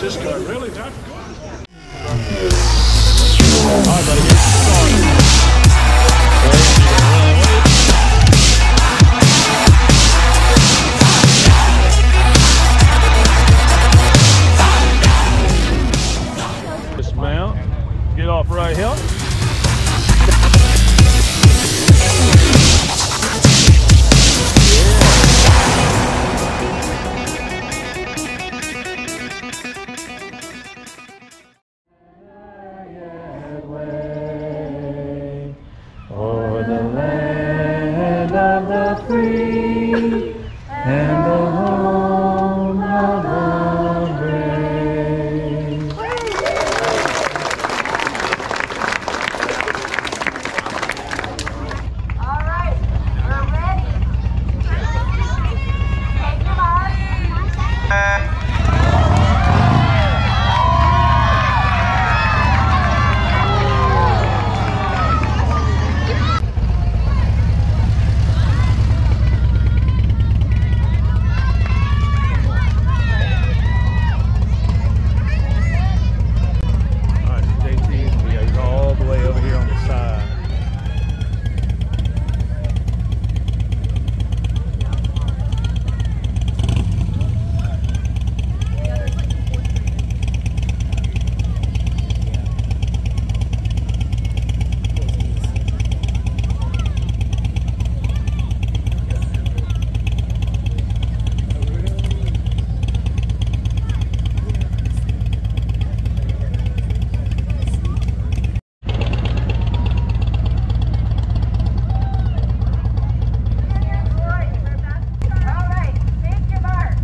This guy really that good? Free and the home of the brave. All right, we're ready. Take your mark. All right, so JT, yeah, he's all the way over here on the side. All right, take your mark.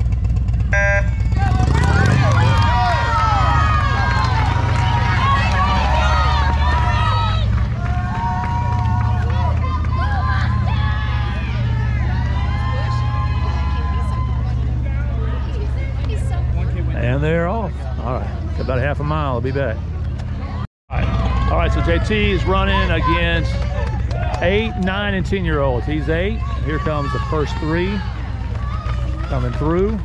And they're off. All right, about a half a mile. I'll be back. All right, all right so JT is running against eight, nine, and 10 year olds. He's eight. Here comes the first three coming through.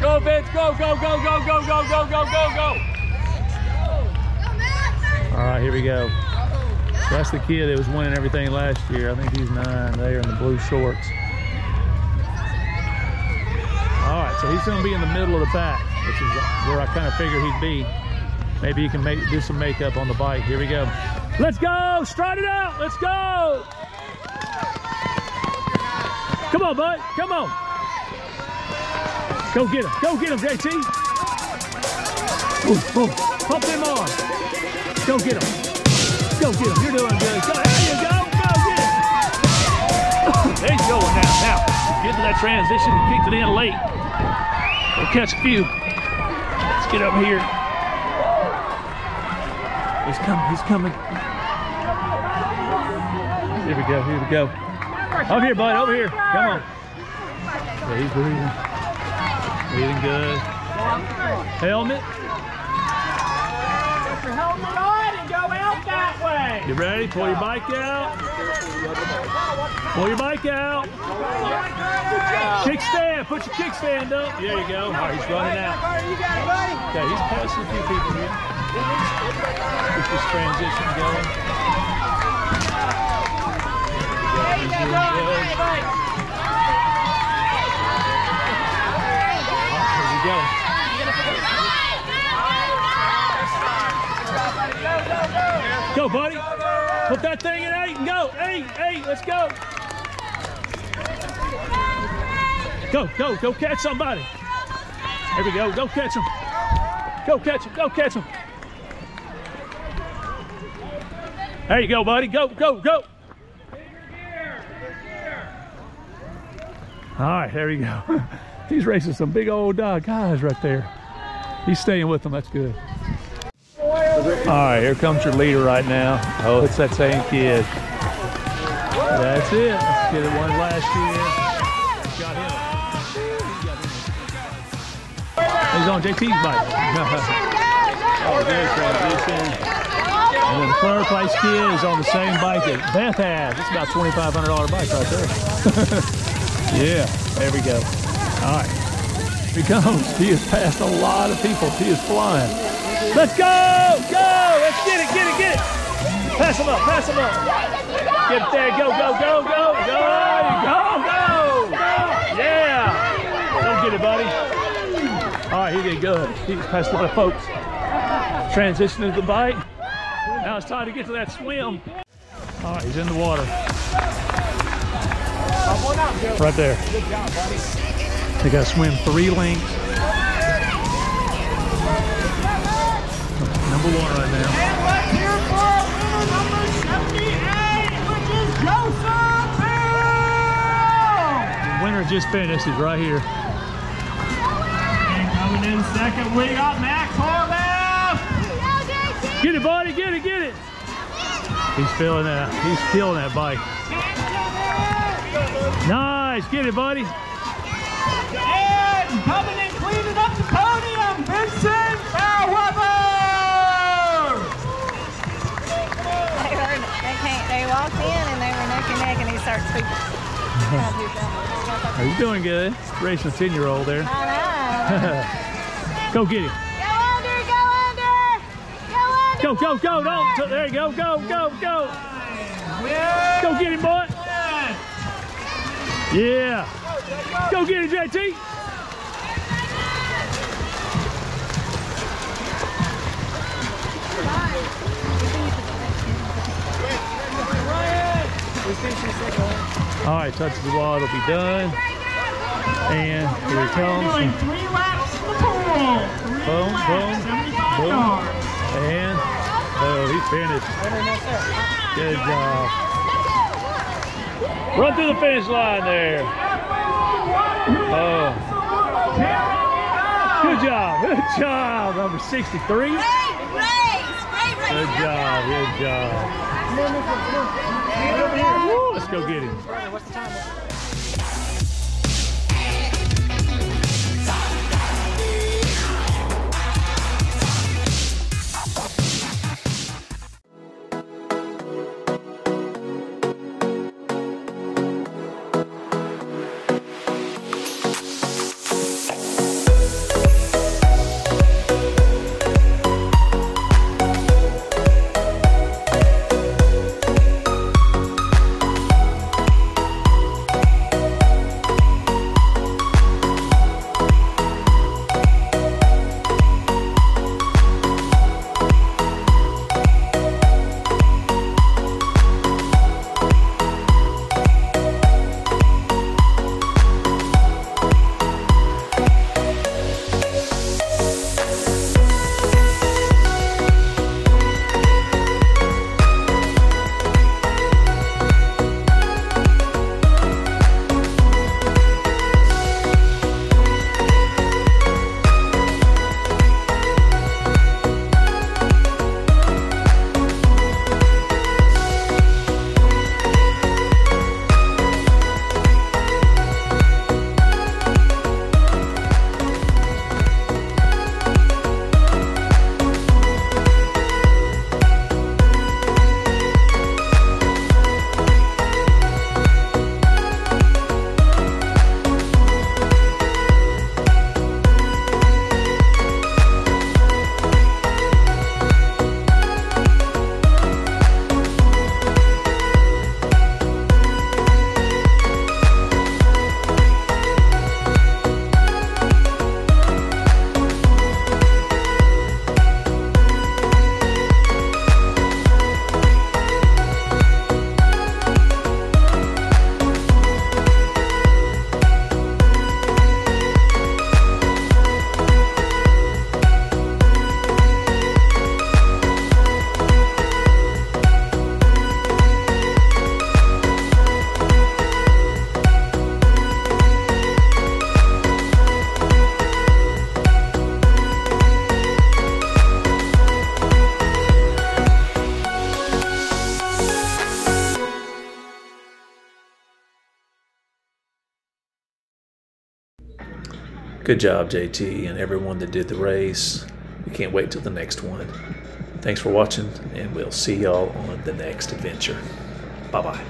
Go, Vince, go, go, go, go, go, go, go, go, go, go. All right, here we go. That's the kid that was winning everything last year. I think he's nine there in the blue shorts. All right, so he's going to be in the middle of the pack, which is where I kind of figured he'd be. Maybe you can make do some makeup on the bike. Here we go. Let's go! Stride it out! Let's go! Come on, bud. Come on. Go get him. Go get him, JT. Boom. Pump them on. Go get him. Go get him. You're doing good. Go, there you go. Go get him. there you go now. Now, get to that transition. Kicked it in late. We'll catch a few. Let's get up here. He's coming. He's coming. Here we go. Here we go. Over here, bud. Over here. Come on. Yeah, he's breathing. Breathing good. Helmet. Put your helmet on and go out that way. You ready? Pull your bike out. Pull your bike out. Kickstand. Put your kickstand up. There you go. All right, he's running out. You. Okay, he's passing a few people here. Get this transition going. He's doing good. Here we go. Go, buddy. Put that thing in eight and go. Eight, eight, let's go. Go, go, go catch somebody. There we go. Go catch him. Go catch him. Go catch him. There you go, buddy. Go, go, go. All right, there you go. He's racing some big old dog guys right there. He's staying with them. That's good. All right, here comes your leader right now. Oh, it's that same kid. That's it. Let's get it one last year. Got him. He's on JT's bike. oh, good transition. And then the third place kid is on the same bike that Beth has. It's about $2,500 bike right there. yeah, there we go. All right. Here he comes. He has passed a lot of people. He is flying. Let's go! Go! Let's get it, get it, get it! Pass him up, pass him up. Get there. Go, go, go, go, go, go, go! Yeah! Don't get it, buddy. All right, he did good. He's passed a lot of folks. Transition to the bite. Now it's time to get to that swim. All right, he's in the water. Right there. They got to swim three lengths. Number one right now. And let's hear for winner number 78, which is Joseph Hill. Winner just finished. He's right here. And coming in second, we got Max Horvath. Get it, buddy. Get it, get it. He's feeling that. He's feeling that bike. Nice. Get it, buddy. And coming in cleaning up the podium, Vincent Fairweather. They were, they can't, they walked in and they were neck and neck and he starts speaking. I you doing good. Racing a 10 year old there. Go get him. Go under, go under, go under. Go, go, go. Don't. There you go. Go, go, go. Go get him, boy. Yeah. Go get him, JT. All right, touch the wall, it'll be done. And here it Doing comes. three laps in the pool. Three Boom, laps, boom, 75 boom. yards. And, oh, he finished. Good job. Run through the finish line there. Oh, good job, good job, number 63. Great race, great race. Good job, good job. Woo, let's go get him. Good job, JT, and everyone that did the race. We can't wait till the next one. Thanks for watching, and we'll see y'all on the next adventure. Bye bye.